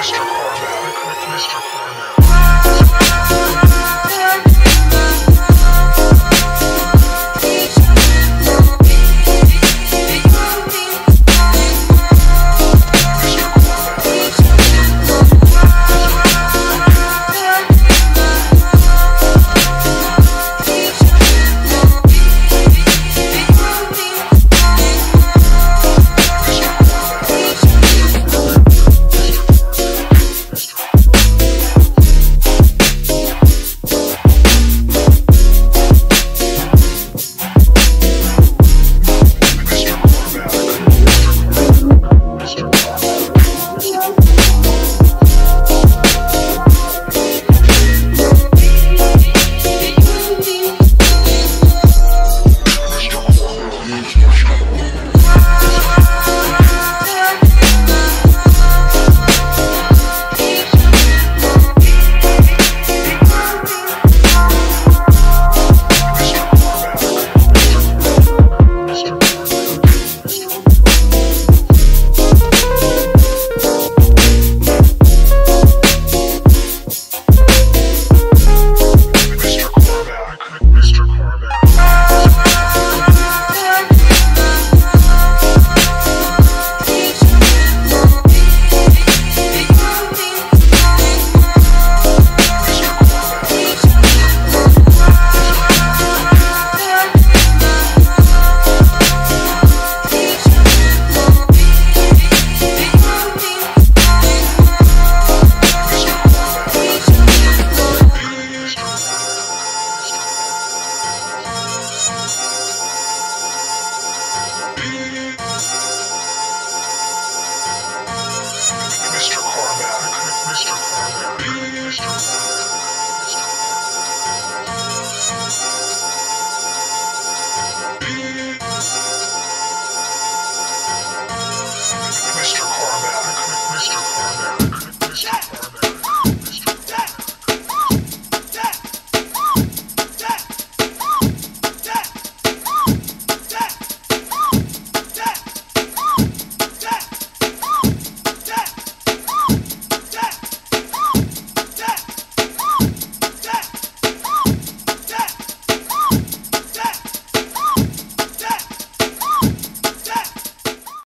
Mr. Cormac, Mr. Cormac. you. Shit!